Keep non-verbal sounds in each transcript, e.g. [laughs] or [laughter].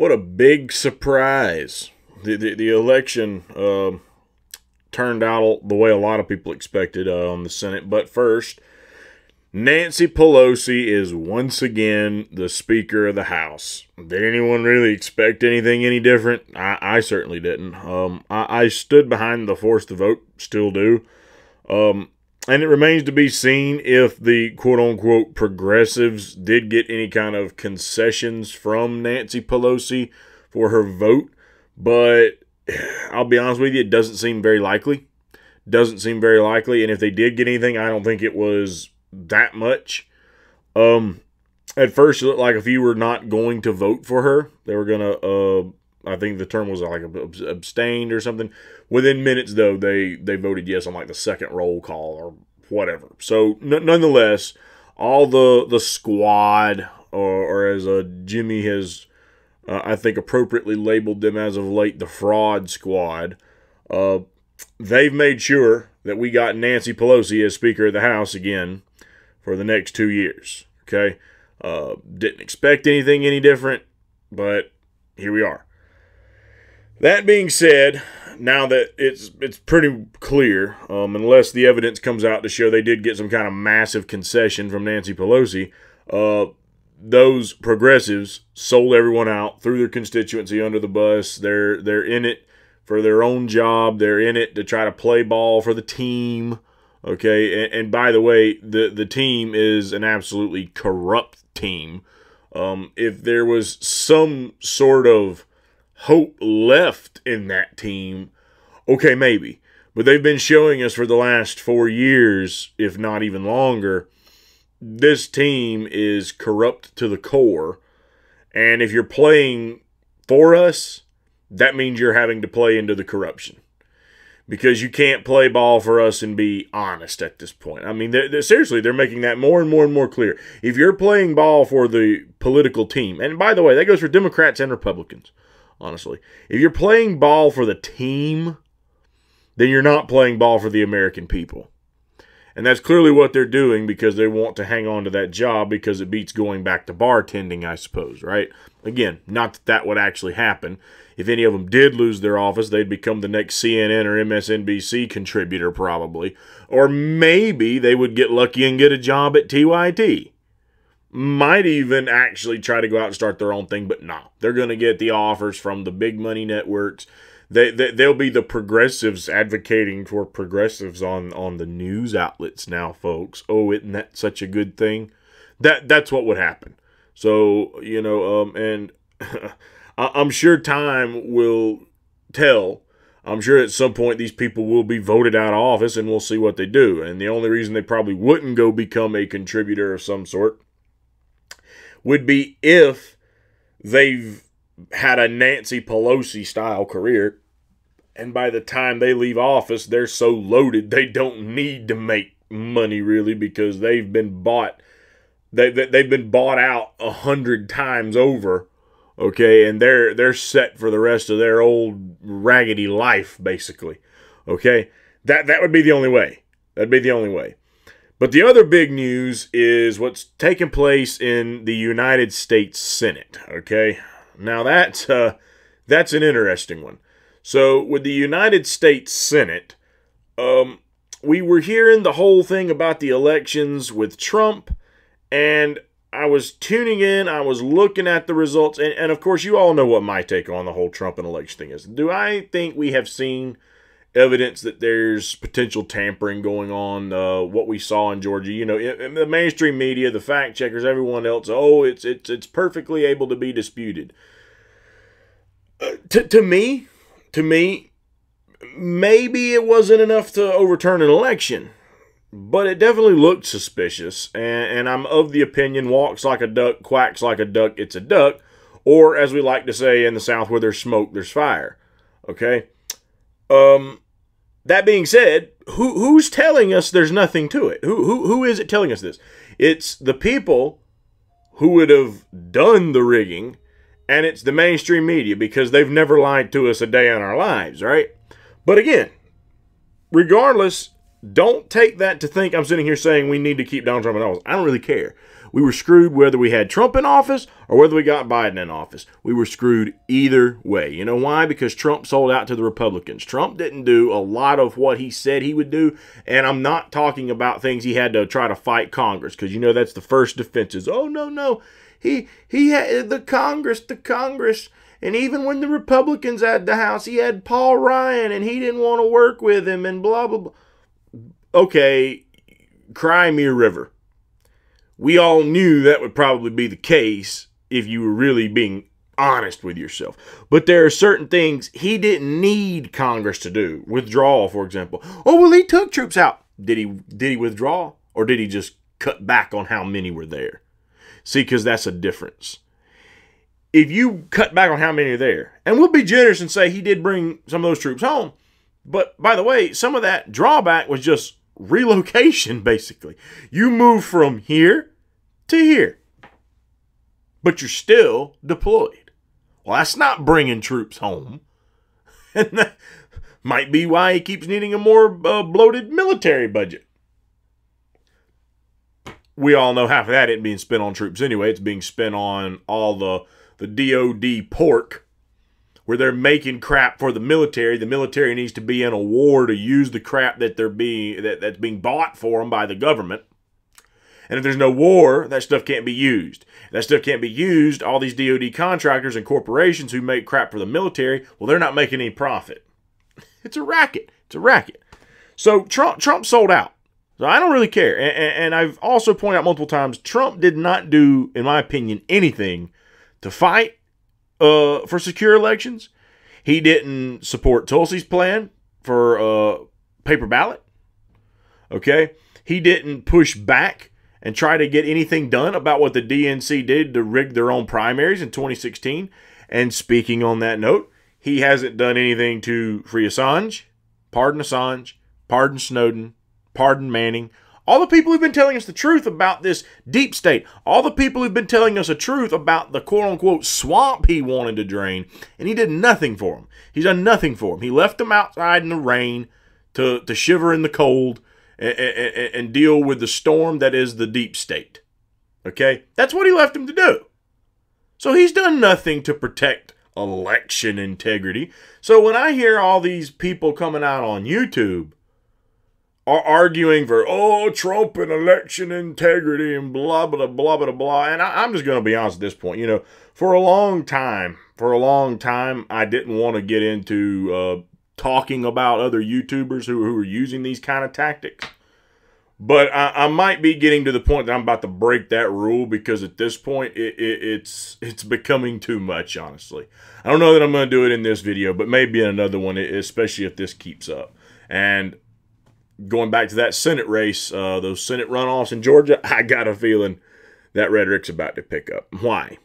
What a big surprise. The, the, the election uh, turned out the way a lot of people expected uh, on the Senate. But first, Nancy Pelosi is once again the Speaker of the House. Did anyone really expect anything any different? I, I certainly didn't. Um, I, I stood behind the force the vote, still do. Um, and it remains to be seen if the quote unquote progressives did get any kind of concessions from Nancy Pelosi for her vote. But [sighs] I'll be honest with you, it doesn't seem very likely. Doesn't seem very likely. And if they did get anything, I don't think it was that much. Um, at first, it looked like if you were not going to vote for her, they were going to, uh, I think the term was like abstained or something. Within minutes, though, they they voted yes on like the second roll call or whatever. So n- nonetheless, all the the squad, or, or as uh, Jimmy has, uh, I think, appropriately labeled them as of late, the fraud squad. Uh, they've made sure that we got Nancy Pelosi as Speaker of the House again for the next two years. Okay, uh, didn't expect anything any different, but here we are. That being said, now that it's it's pretty clear, um, unless the evidence comes out to show they did get some kind of massive concession from Nancy Pelosi, uh, those progressives sold everyone out, threw their constituency under the bus. They're they're in it for their own job. They're in it to try to play ball for the team. Okay, and, and by the way, the the team is an absolutely corrupt team. Um, if there was some sort of hope left in that team, okay, maybe. But they've been showing us for the last four years, if not even longer, this team is corrupt to the core. And if you're playing for us, that means you're having to play into the corruption. Because you can't play ball for us and be honest at this point. I mean, they're, they're, seriously, they're making that more and more and more clear. If you're playing ball for the political team, and by the way, that goes for Democrats and Republicans honestly. If you're playing ball for the team, then you're not playing ball for the American people. And that's clearly what they're doing because they want to hang on to that job because it beats going back to bartending, I suppose, right? Again, not that that would actually happen. If any of them did lose their office, they'd become the next CNN or MSNBC contributor, probably. Or maybe they would get lucky and get a job at TYT might even actually try to go out and start their own thing, but no, they're going to get the offers from the big money networks. They, they they'll be the progressives advocating for progressives on on the news outlets now, folks. Oh, isn't that such a good thing? That that's what would happen. So you know, um, and [laughs] I'm sure time will tell. I'm sure at some point these people will be voted out of office, and we'll see what they do. And the only reason they probably wouldn't go become a contributor of some sort would be if they've had a Nancy Pelosi style career. And by the time they leave office, they're so loaded they don't need to make money really because they've been bought. They, they've been bought out a hundred times over okay and they're they're set for the rest of their old raggedy life basically okay that that would be the only way that'd be the only way but the other big news is what's taking place in the United States Senate. Okay, now that's uh, that's an interesting one. So with the United States Senate, um, we were hearing the whole thing about the elections with Trump, and I was tuning in, I was looking at the results, and, and of course, you all know what my take on the whole Trump and election thing is. Do I think we have seen evidence that there's potential tampering going on. Uh, what we saw in Georgia, you know, the mainstream media, the fact checkers, everyone else. Oh, it's it's it's perfectly able to be disputed. Uh, to to me, to me, maybe it wasn't enough to overturn an election. But it definitely looked suspicious, and, and I'm of the opinion walks like a duck, quacks like a duck, it's a duck, or as we like to say in the South, where there's smoke, there's fire. Okay? Um, that being said, who who's telling us there's nothing to it? Who who who is it telling us this? It's the people who would have done the rigging, and it's the mainstream media because they've never lied to us a day in our lives, right? But again, regardless, don't take that to think I'm sitting here saying we need to keep Donald Trump in office. I don't really care. We were screwed whether we had Trump in office or whether we got Biden in office. We were screwed either way. You know why? Because Trump sold out to the Republicans. Trump didn't do a lot of what he said he would do. And I'm not talking about things he had to try to fight Congress because you know that's the first defense is, oh, no, no. He, he had the Congress, the Congress. And even when the Republicans had the House, he had Paul Ryan and he didn't want to work with him and blah, blah, blah. Okay, cry me a river we all knew that would probably be the case if you were really being honest with yourself. But there are certain things he didn't need Congress to do. Withdrawal, for example. Oh well, he took troops out. Did he? Did he withdraw, or did he just cut back on how many were there? See, because that's a difference. If you cut back on how many are there, and we'll be generous and say he did bring some of those troops home, but by the way, some of that drawback was just relocation, basically. You move from here to here. But you're still deployed. Well, that's not bringing troops home. [laughs] And that might be why he keeps needing a more uh, bloated military budget. We all know half of that isn't being spent on troops anyway. It's being spent on all the, the DOD pork where they're making crap for the military. The military needs to be in a war to use the crap that they're being that, that's being bought for them by the government. And if there's no war, that stuff can't be used. That stuff can't be used. All these DoD contractors and corporations who make crap for the military, well, they're not making any profit. [laughs] It's a racket. It's a racket. So Trump Trump sold out. So I don't really care. And, and, I've also pointed out multiple times, Trump did not do, in my opinion, anything to fight uh, for secure elections. He didn't support Tulsi's plan for uh, paper ballot. Okay, he didn't push back and try to get anything done about what the DNC did to rig their own primaries in 2016. And speaking on that note, he hasn't done anything to free Assange, pardon Assange, pardon Snowden, pardon Manning. All the people who've been telling us the truth about this deep state, all the people who've been telling us the truth about the quote unquote swamp he wanted to drain, and he did nothing for them. He's done nothing for them. He left them outside in the rain to, to shiver in the cold and, and, and deal with the storm that is the deep state. Okay? That's what he left him to do. So he's done nothing to protect election integrity. So when I hear all these people coming out on YouTube are arguing for, oh, Trump and election integrity and blah, blah, blah, blah, blah, and I, am just going to be honest at this point, you know, for a long time, for a long time, I didn't want to get into uh, talking about other YouTubers who, who are using these kind of tactics. But I, I, might be getting to the point that I'm about to break that rule because at this point it, it, it's it's becoming too much. Honestly, I don't know that I'm going to do it in this video, but maybe in another one, especially if this keeps up. And going back to that Senate race, uh, those Senate runoffs in Georgia, [laughs] I got a feeling that rhetoric's about to pick up. Why?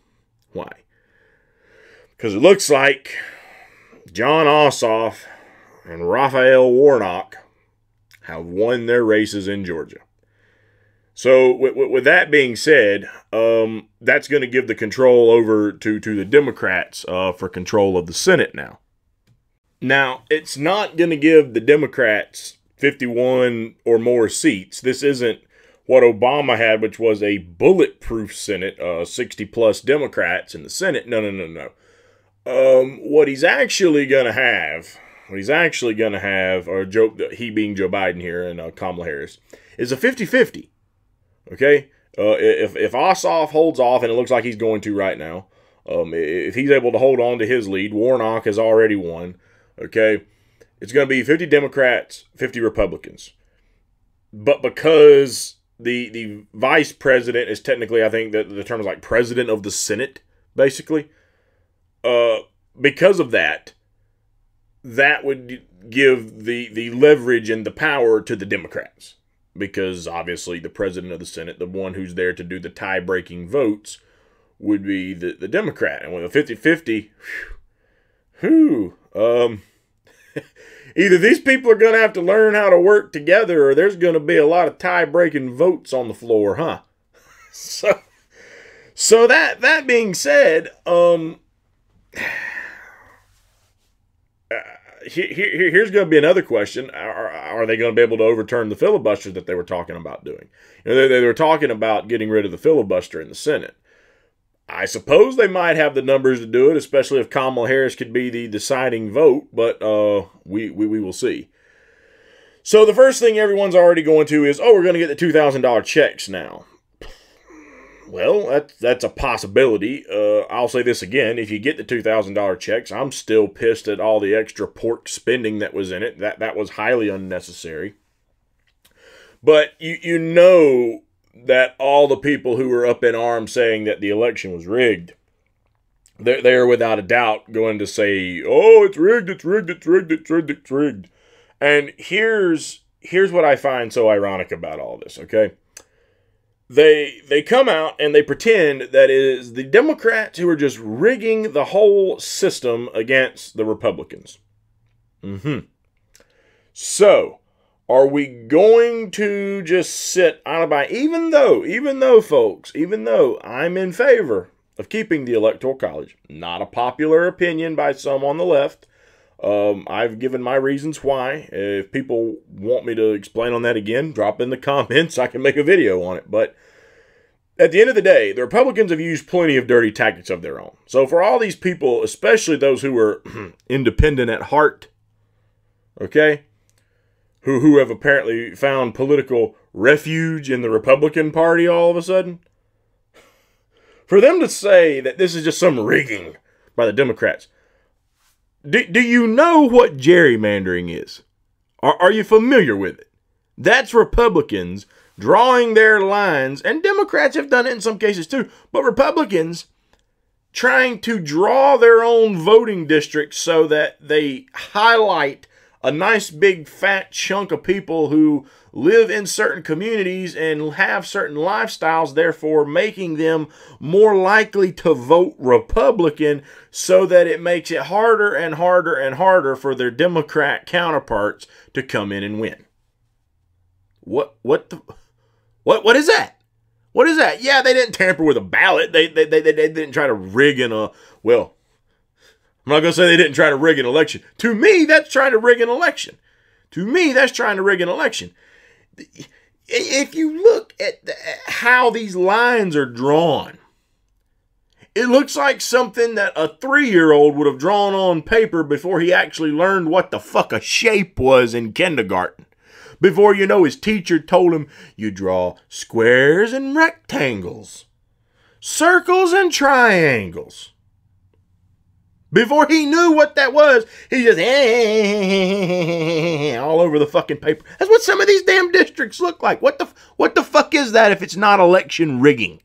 Why? Because it looks like Jon Ossoff and Raphael Warnock have won their races in Georgia. So, with, with that being said, um, that's going to give the control over to, to the Democrats uh, for control of the Senate now. Now, it's not going to give the Democrats 51 or more seats. This isn't what Obama had, which was a bulletproof Senate, uh, 60 plus Democrats in the Senate. No, no, no, no. Um, what he's actually going to have what he's actually going to have, or Joe, he being Joe Biden here and uh, Kamala Harris, is a 50 50. Okay? Uh, if, if Ossoff holds off, and it looks like he's going to right now, um, if he's able to hold on to his lead, Warnock has already won. Okay? It's going to be 50 Democrats, 50 Republicans. But because the the vice president is technically, I think that the term is like president of the Senate, basically. Uh, because of that, that would give the the leverage and the power to the Democrats because obviously the president of the Senate, the one who's there to do the tie breaking votes, would be the, the Democrat. And with a 50 50, whew, um, [laughs] either these people are going to have to learn how to work together or there's going to be a lot of tie breaking votes on the floor, huh? [laughs] so, so that, that being said, um, [sighs] he, he, here's going to be another question: Are, are they going to be able to overturn the filibuster that they were talking about doing? You know, they, they were talking about getting rid of the filibuster in the Senate. I suppose they might have the numbers to do it, especially if Kamala Harris could be the deciding vote. But uh, we, we we will see. So the first thing everyone's already going to is, oh, we're going to get the two thousand dollar checks now. Well, that's that's a possibility. Uh, I'll say this again: if you get the two thousand dollar checks, I'm still pissed at all the extra pork spending that was in it. That that was highly unnecessary. But you you know that all the people who were up in arms saying that the election was rigged, they're, they're without a doubt going to say, "Oh, it's rigged! It's rigged! It's rigged! It's rigged! It's rigged!" And here's here's what I find so ironic about all this, okay? They they come out and they pretend that it is the Democrats who are just rigging the whole system against the Republicans. Mhm. So, are we going to just sit on by even though even though folks, even though I'm in favor of keeping the electoral college, not a popular opinion by some on the left, um, I've given my reasons why. If people want me to explain on that again, drop in the [laughs] comments. I can make a video on it. But at the end of the day, the Republicans have used plenty of dirty tactics of their own. So for all these people, especially those who are [clears throat] independent at heart, okay, who who have apparently found political refuge in the Republican Party all of a sudden, for them to say that this is just some rigging by the Democrats do, do you know what gerrymandering is? Are, are you familiar with it? That's Republicans drawing their lines, and Democrats have done it in some cases too, but Republicans trying to draw their own voting districts so that they highlight a nice big fat chunk of people who live in certain communities and have certain lifestyles, therefore making them more likely to vote Republican so that it makes it harder and harder and harder for their Democrat counterparts to come in and win. What what the what what is that? What is that? Yeah, they didn't tamper with a ballot. They they, they, they, they didn't try to rig in a well, I'm not going to say they didn't try to rig an election. To me, that's trying to rig an election. To me, that's trying to rig an election if you look at, the, how these lines are drawn, it looks like something that a three year old would have drawn on paper before he actually learned what the fuck a shape was in kindergarten. Before you know, his teacher told him you draw squares and rectangles, circles and triangles. Before he knew what that was, he just all over the fucking paper. That's what some of these damn districts look like. What the what the fuck is that if it's not election rigging?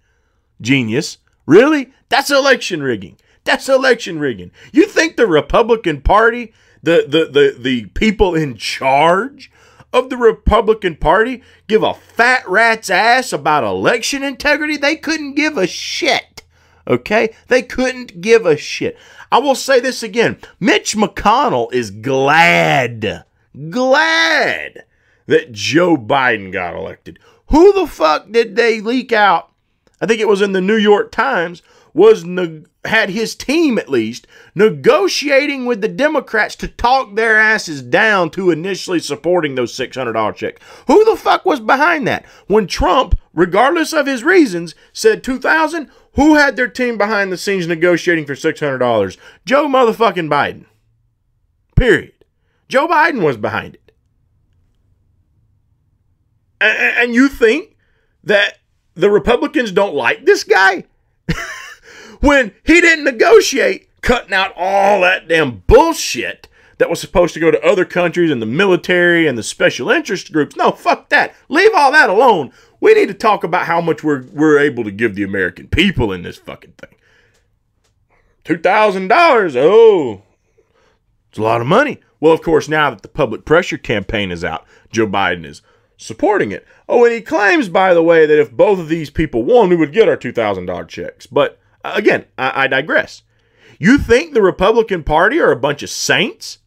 Genius. Really? That's election rigging. That's election rigging. You think the Republican Party, the the the, the people in charge of the Republican Party give a fat rat's ass about election integrity? They couldn't give a shit. Okay? They couldn't give a shit. I will say this again Mitch McConnell is glad, glad that Joe Biden got elected. Who the fuck did they leak out? I think it was in the New York Times. Was ne- had his team at least negotiating with the Democrats to talk their asses down to initially supporting those $600 checks. Who the fuck was behind that? When Trump, regardless of his reasons, said 2000, who had their team behind the scenes negotiating for $600? Joe motherfucking Biden. Period. Joe Biden was behind it. And you think that the Republicans don't like this guy? [laughs] when he didn't negotiate, cutting out all that damn bullshit that was supposed to go to other countries and the military and the special interest groups. No, fuck that. Leave all that alone. We need to talk about how much we're we're able to give the American people in this fucking thing. Two thousand dollars. Oh, it's a lot of money. Well, of course, now that the public pressure campaign is out, Joe Biden is supporting it. Oh, and he claims, by the way, that if both of these people won, we would get our two thousand dollar checks. But uh, again, I, I digress. You think the Republican Party are a bunch of saints?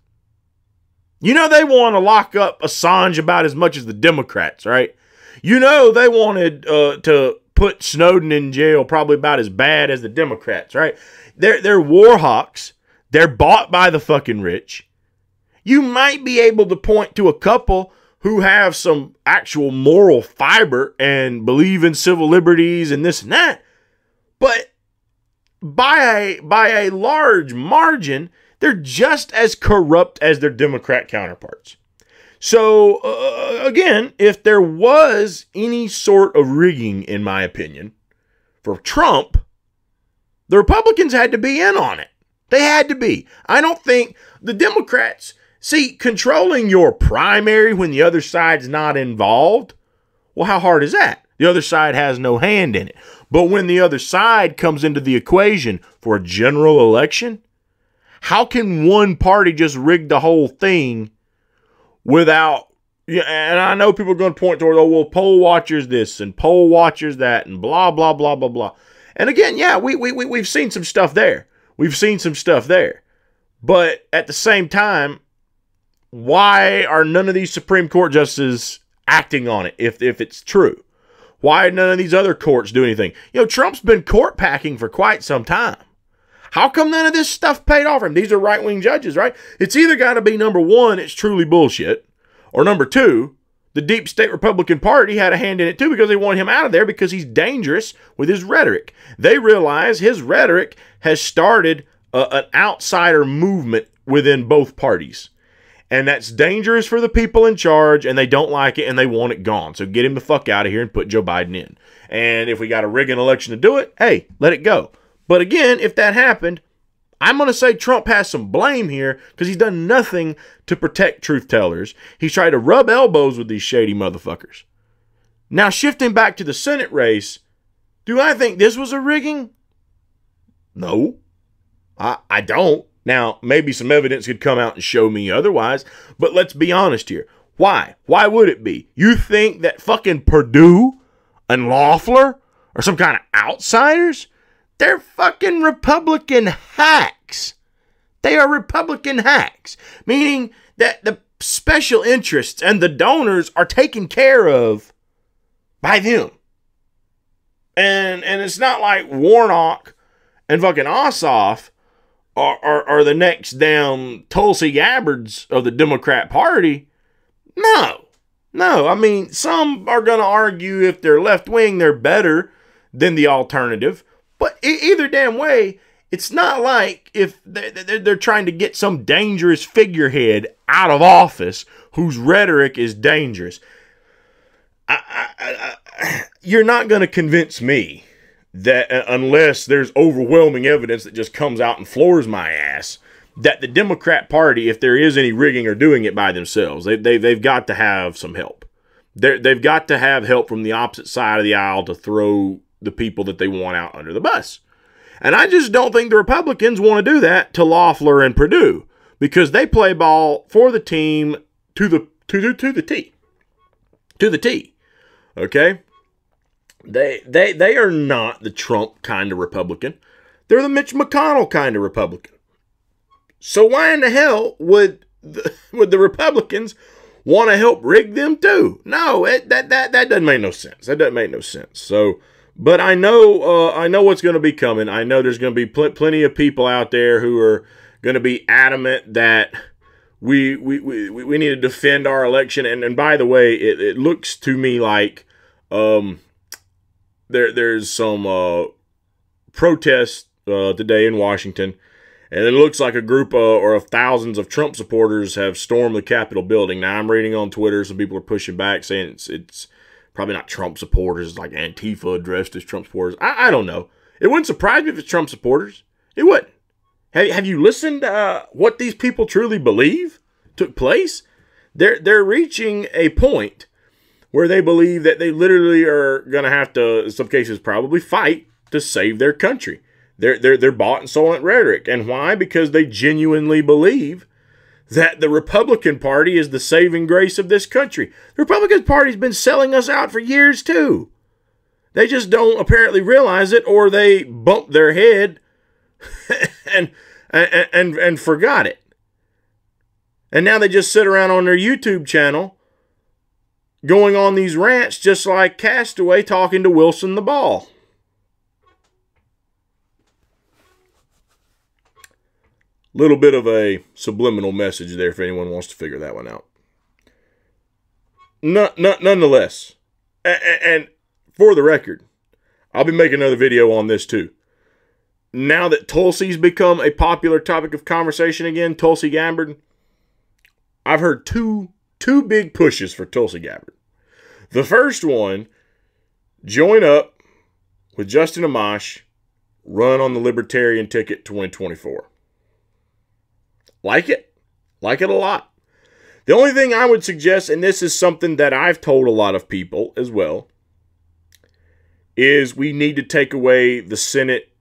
You know they want to lock up Assange about as much as the Democrats, right? You know, they wanted uh, to put Snowden in jail probably about as bad as the Democrats, right? They're, they're war hawks. They're bought by the fucking rich. You might be able to point to a couple who have some actual moral fiber and believe in civil liberties and this and that. But by a by a large margin, they're just as corrupt as their Democrat counterparts. So uh, again, if there was any sort of rigging, in my opinion, for Trump, the Republicans had to be in on it. They had to be. I don't think the Democrats See, controlling your primary when the other side's not involved, well, how hard is that? The other side has no hand in it. But when the other side comes into the equation for a general election, how can one party just rig the whole thing without yeah, and I know people are going to point toward, oh, well, poll watchers this and poll watchers that and blah, blah, blah, blah, blah. And again, yeah, we, we, we, we've seen some stuff there. We've seen some stuff there. But at the same time, why are none of these Supreme Court justices acting on it if, if it's true? Why none of these other courts do anything? You know, Trump's been court packing for quite some time. How come none of this stuff paid off for him? These are right wing judges, right? It's either got to be number one, it's truly bullshit, or number two, the deep state Republican Party had a hand in it too because they want him out of there because he's dangerous with his rhetoric. They realize his rhetoric has started a, an outsider movement within both parties and that's dangerous for the people in charge, and they don't like it and they want it gone. So get him the fuck out of here and put Joe Biden in. And if we got to rig an election to do it, hey, let it go. But again, if that happened, I'm going to say Trump has some blame here because he's done nothing to protect truth tellers. He's tried to rub elbows with these shady motherfuckers. Now, shifting back to the Senate race, do I think this was a rigging? No, I, I don't. Now, maybe some evidence could come out and show me otherwise, but let's be honest here. Why? Why would it be? You think that fucking Perdue and Loeffler are some kind of outsiders? They're fucking Republican hacks. They are Republican hacks, meaning that the special interests and the donors are taken care of by them. And and it's not like Warnock and fucking Ossoff are, are, are the next damn Tulsi Gabbards of the Democrat Party. No, no. I mean, some are going to argue if they're left wing, they're better than the alternative. But either damn way, it's not like if they're trying to get some dangerous figurehead out of office whose rhetoric is dangerous. I, I, I, [sighs] you're not going to convince me that uh, unless there's overwhelming evidence that just comes out and floors my ass, that the Democrat Party, if there is any rigging, are doing it by themselves. They, they, they've got to have some help. they they've got to have help from the opposite side of the aisle to throw the people that they want out under the bus. And I just don't think the Republicans want to do that to Loeffler and Perdue because they play ball for the team to the to the to the T. To the T. Okay? They they they are not the Trump kind of Republican. They're the Mitch McConnell kind of Republican. So why in the hell would the, [laughs] would the Republicans want to help rig them too? No, it, that that that doesn't make no sense. That doesn't make no sense. So, but I know uh, I know what's going to be coming. I know there's going to be pl- plenty of people out there who are going to be adamant that we we, we we need to defend our election. And and by the way, it, it looks to me like um, there there's some uh, protests uh, today in Washington, and it looks like a group uh, or of thousands of Trump supporters have stormed the Capitol building. Now I'm reading on Twitter, some people are pushing back, saying it's it's probably not Trump supporters, like Antifa dressed as Trump supporters. I, I don't know. It wouldn't surprise me if it's Trump supporters. It wouldn't. Have, have you listened uh, what these people truly believe took place? They're they're reaching a point where they believe that they literally are going to have to, in some cases, probably fight to save their country. They're, they're, they're bought and sold rhetoric. And why? Because they genuinely believe that the Republican Party is the saving grace of this country. The Republican Party's been selling us out for years, too. They just don't apparently realize it, or they bump their head [laughs] and, and, and, and forgot it. And now they just sit around on their YouTube channel going on these rants just like Castaway talking to Wilson the Ball. Little bit of a subliminal message there if anyone wants to figure that one out. No, no, nonetheless, and, and for the record, I'll be making another video on this too. Now that Tulsi's become a popular topic of conversation again, Tulsi Gabbard, I've heard two two big pushes for Tulsi Gabbard. The first one, join up with Justin Amash, run on the Libertarian ticket 2024. Like it. Like it a lot. The only thing I would suggest, and this is something that I've told a lot of people as well, is we need to take away the Senate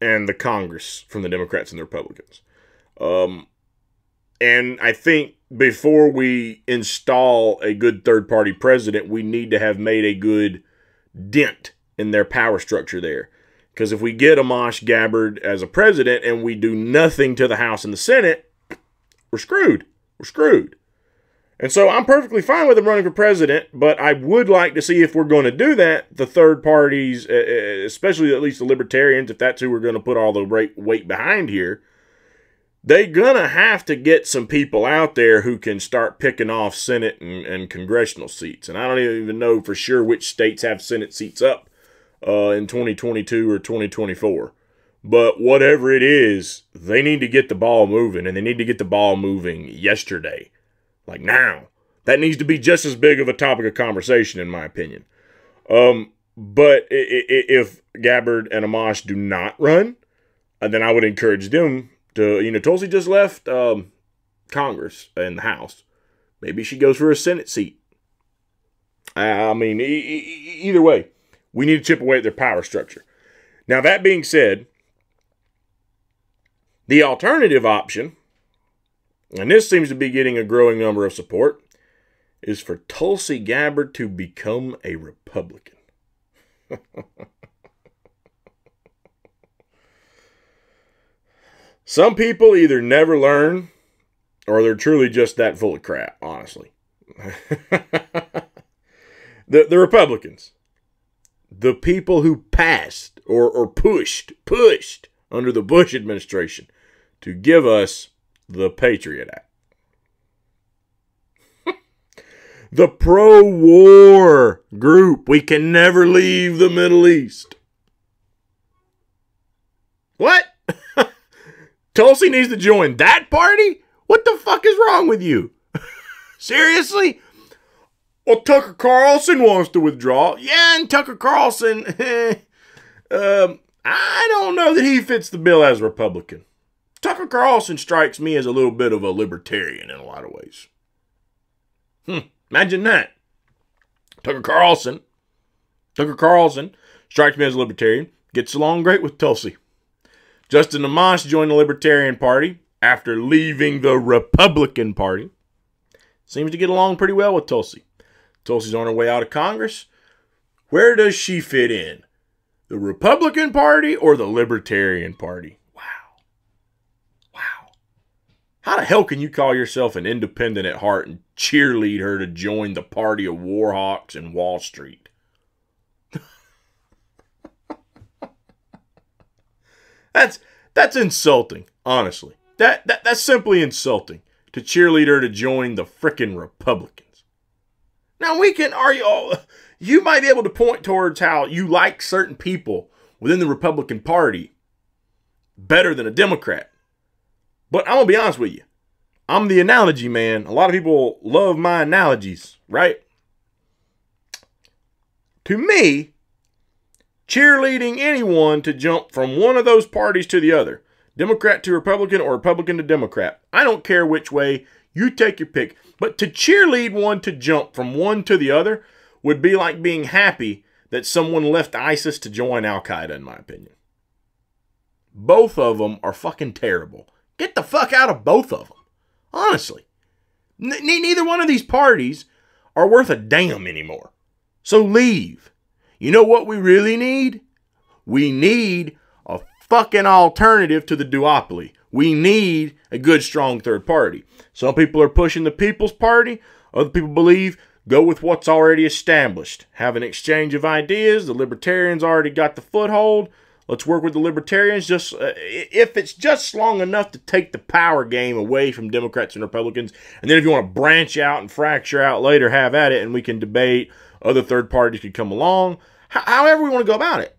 and the Congress from the Democrats and the Republicans. Um, and I think before we install a good third party president, we need to have made a good dent in their power structure there. Because if we get Amash Gabbard as a president and we do nothing to the House and the Senate, we're screwed. We're screwed. And so I'm perfectly fine with him running for president, but I would like to see if we're going to do that, the third parties, especially at least the libertarians, if that's who we're going to put all the weight behind here, they're going to have to get some people out there who can start picking off Senate and, and, congressional seats. And I don't even know for sure which states have Senate seats up uh, in 2022 or 2024. But whatever it is, they need to get the ball moving, and they need to get the ball moving yesterday. Like now. That needs to be just as big of a topic of conversation, in my opinion. Um, but if Gabbard and Amash do not run, uh, then I would encourage them to, you know, Tulsi just left um, Congress and the House. Maybe she goes for a Senate seat. I mean, either way, we need to chip away at their power structure. Now, that being said, the alternative option and this seems to be getting a growing number of support, is for Tulsi Gabbard to become a Republican. [laughs] Some people either never learn or they're truly just that full of crap, honestly. [laughs] the, the Republicans, the people who passed or, or pushed, pushed under the Bush administration to give us the Patriot Act. [laughs] the pro war group. We can never leave the Middle East. What? [laughs] Tulsi needs to join that party? What the fuck is wrong with you? [laughs] Seriously? Well, Tucker Carlson wants to withdraw. Yeah, and Tucker Carlson, um, I don't know that he fits the bill as a Republican. Tucker Carlson strikes me as a little bit of a libertarian in a lot of ways. Hmm, imagine that. Tucker Carlson, Tucker Carlson strikes me as a libertarian, gets along great with Tulsi. Justin Amash joined the Libertarian Party after leaving the Republican Party. Seems to get along pretty well with Tulsi. Tulsi's on her way out of Congress. Where does she fit in? The Republican Party or the Libertarian Party? Wow. Wow. How the hell can you call yourself an independent at heart and cheerlead her to join the party of warhawks and Wall Street? [laughs] that's that's insulting, honestly. That, that that's simply insulting to cheerlead her to join the frickin' Republicans. Now we can argue. Oh, you might be able to point towards how you like certain people within the Republican Party better than a Democrat. But I'm going to be honest with you. I'm the analogy man. A lot of people love my analogies, right? To me, cheerleading anyone to jump from one of those parties to the other, Democrat to Republican or Republican to Democrat, I don't care which way, you take your pick. But to cheerlead one to jump from one to the other would be like being happy that someone left ISIS to join Al Qaeda, in my opinion. Both of them are fucking terrible. Get the fuck out of both of them. Honestly. N- neither one of these parties are worth a damn anymore. So leave. You know what we really need? We need a fucking alternative to the duopoly. We need a good, strong third party. Some people are pushing the People's Party. Other people believe go with what's already established. Have an exchange of ideas. The Libertarians already got the foothold. Let's work with the libertarians just uh, if it's just long enough to take the power game away from Democrats and Republicans. And then if you want to branch out and fracture out later, have at it, and we can debate. Other third parties could come along. H- however, we want to go about it.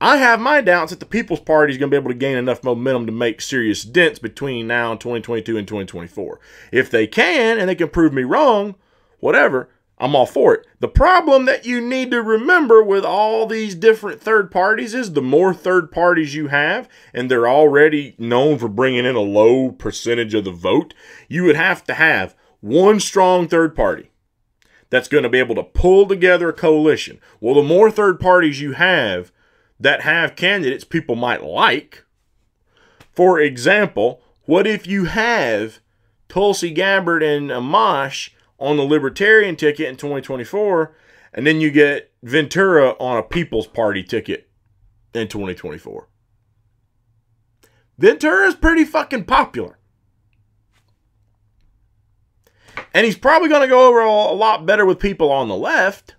I have my doubts that the People's Party is going to be able to gain enough momentum to make serious dents between now and 2022 and 2024. If they can, and they can prove me wrong, whatever, I'm all for it. The problem that you need to remember with all these different third parties is the more third parties you have, and they're already known for bringing in a low percentage of the vote, you would have to have one strong third party that's going to be able to pull together a coalition. Well, the more third parties you have that have candidates people might like, for example, what if you have Tulsi Gabbard and Amash on the Libertarian ticket in 2024, and then you get Ventura on a People's Party ticket in 2024. Ventura is pretty fucking popular. And he's probably going to go over a lot better with people on the left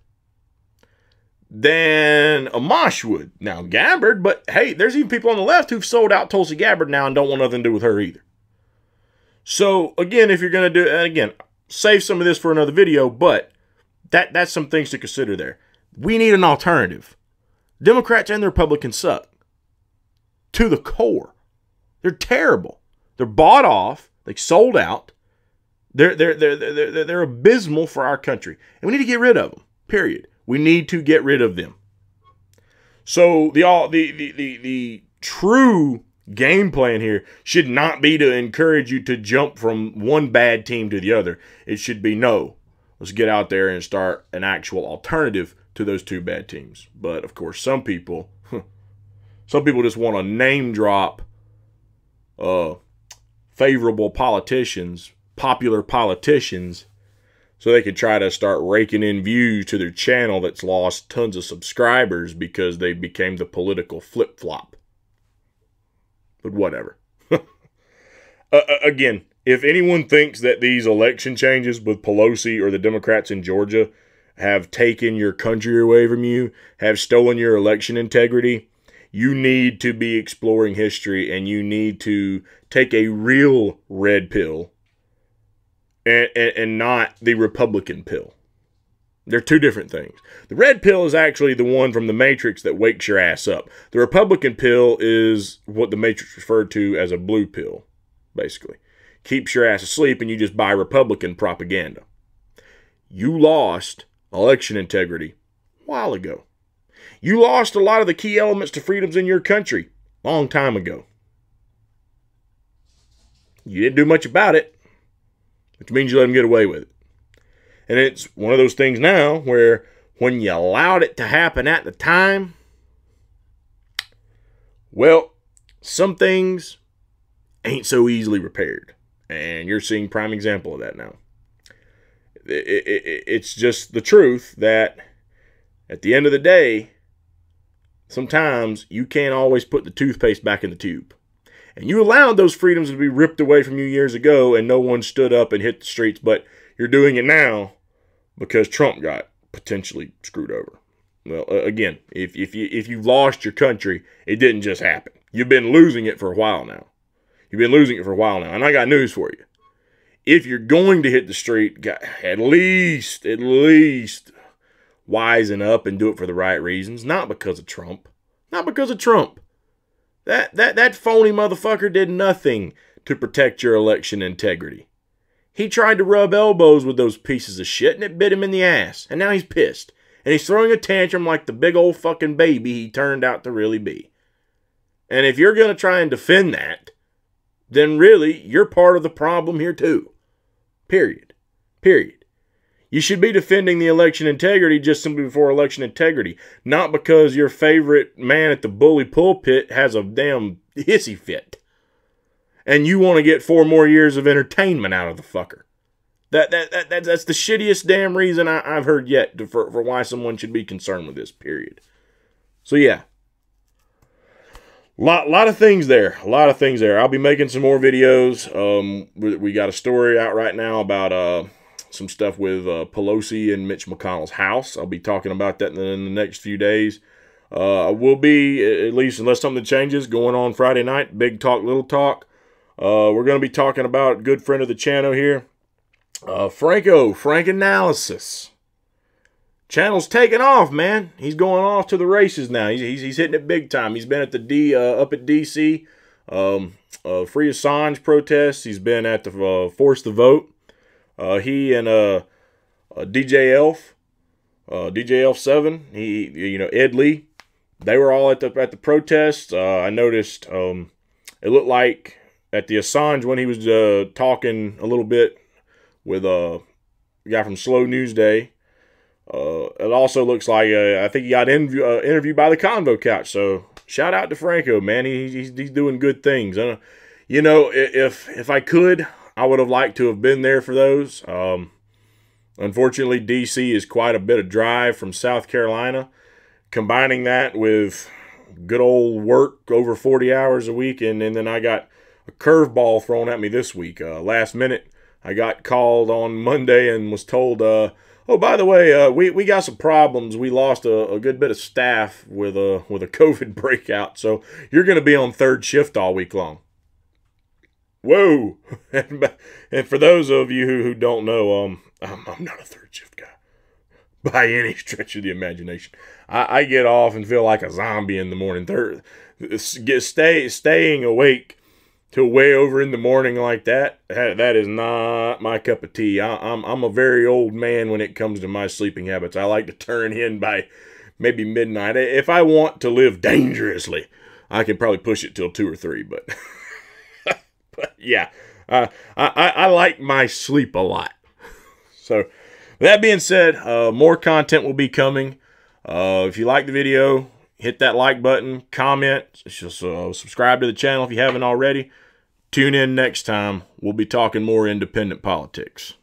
than Amash would. Now, Gabbard, but hey, there's even people on the left who've sold out Tulsi Gabbard now and don't want nothing to do with her either. So, again, if you're going to do, and again, save some of this for another video, but that that's some things to consider there. We need an alternative. Democrats and the Republicans suck to the core. They're terrible. They're bought off. They sold out. They're they're they're they're, they're abysmal for our country, and we need to get rid of them. Period. We need to get rid of them. So the all the the the, the true game plan here should not be to encourage you to jump from one bad team to the other. It should be no, let's get out there and start an actual alternative to those two bad teams. But of course, some people, some people just want to name drop uh, favorable politicians, popular politicians, so they can try to start raking in views to their channel that's lost tons of subscribers because they became the political flip flop but whatever. [laughs] uh, again, if anyone thinks that these election changes with Pelosi or the Democrats in Georgia have taken your country away from you, have stolen your election integrity, you need to be exploring history and you need to take a real red pill and, and, and not the Republican pill. They're two different things. The red pill is actually the one from the Matrix that wakes your ass up. The Republican pill is what the Matrix referred to as a blue pill, basically. Keeps your ass asleep and you just buy Republican propaganda. You lost election integrity a while ago. You lost a lot of the key elements to freedoms in your country a long time ago. You didn't do much about it, which means you let them get away with it. And it's one of those things now where when you allowed it to happen at the time, well, some things ain't so easily repaired. And you're seeing prime example of that now. It, it, it's just the truth that at the end of the day, sometimes you can't always put the toothpaste back in the tube. And you allowed those freedoms to be ripped away from you years ago, and no one stood up and hit the streets, but you're doing it now because Trump got potentially screwed over. Well, again, if if you if you lost your country, it didn't just happen. You've been losing it for a while now. You've been losing it for a while now, and I got news for you. If you're going to hit the street, at least at least wisen up and do it for the right reasons, not because of Trump, not because of Trump. That that that phony motherfucker did nothing to protect your election integrity. He tried to rub elbows with those pieces of shit and it bit him in the ass. And now he's pissed. And he's throwing a tantrum like the big old fucking baby he turned out to really be. And if you're going to try and defend that, then really you're part of the problem here too. Period. Period. You should be defending the election integrity just simply before election integrity, not because your favorite man at the bully pulpit has a damn hissy fit and you want to get four more years of entertainment out of the fucker. That, that, that, that that's the shittiest damn reason I, have heard yet to, for, for why someone should be concerned with this, period. So, yeah. Lot, lot of things there. A lot of things there. I'll be making some more videos. Um, we, we got a story out right now about uh, some stuff with uh, Pelosi and Mitch McConnell's house. I'll be talking about that in the, in the next few days. Uh, will be, at least unless something changes, going on Friday night. Big Talk, Little Talk. Uh, we're going to be talking about good friend of the channel here, uh, Franco, Frank Analysis. Channel's taking off, man. He's going off to the races now. He's, he's, he's hitting it big time. He's been at the D uh, up at DC, um, uh, Free Assange protests. He's been at the uh, Force the Vote. Uh, he and DJ Elf, DJ Elf Seven. He, you know, Ed Lee. They were all at the at the protests. I noticed. Um, it looked like at the Assange when he was uh, talking a little bit with uh, a guy from Slow News Day. Uh, it also looks like uh, I think he got interview, uh, interviewed by the Convo Couch. So shout out to Franco, man. He, he's, he's doing good things. Uh, you know, if if I could, I would have liked to have been there for those. Um, unfortunately, DC is quite a bit of drive from South Carolina. Combining that with good old work over 40 hours a week, and, and then I got curveball thrown at me this week. Uh, last minute, I got called on Monday and was told, uh, "Oh, by the way, uh, we we got some problems. We lost a, a, good bit of staff with a with a [laughs] COVID breakout, so you're going to be on third shift all week long." Whoa! [laughs] and for those of you who, who don't know, um, I'm, I'm not a third shift guy [laughs] by any stretch of the imagination. I, I get off and feel like a zombie in the morning. Third, get stay staying awake till way over in the morning like that. That is not my cup of tea. I, I'm I'm a very old man when it comes to my sleeping habits. I like to turn in by maybe midnight. If I want to live dangerously, I can probably push it till two or three, but. [laughs] but yeah, uh, I, I like my sleep a lot. So, that being said, uh, more content will be coming. Uh, if you like the video, hit that like button, comment, just uh, subscribe to the channel if you haven't already. Tune in next time. We'll be talking more independent politics.